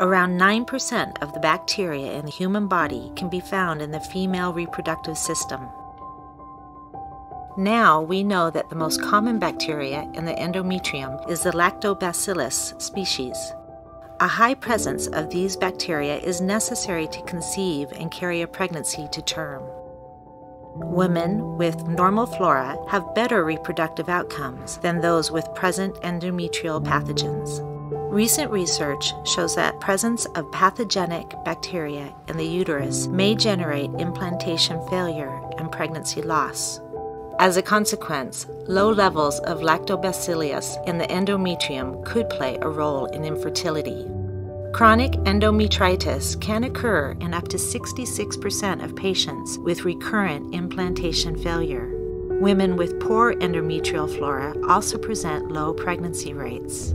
Around 9% of the bacteria in the human body can be found in the female reproductive system. Now we know that the most common bacteria in the endometrium is the Lactobacillus species. A high presence of these bacteria is necessary to conceive and carry a pregnancy to term. Women with normal flora have better reproductive outcomes than those with present endometrial pathogens. Recent research shows that presence of pathogenic bacteria in the uterus may generate implantation failure and pregnancy loss. As a consequence, low levels of lactobacillus in the endometrium could play a role in infertility. Chronic endometritis can occur in up to 66% of patients with recurrent implantation failure. Women with poor endometrial flora also present low pregnancy rates.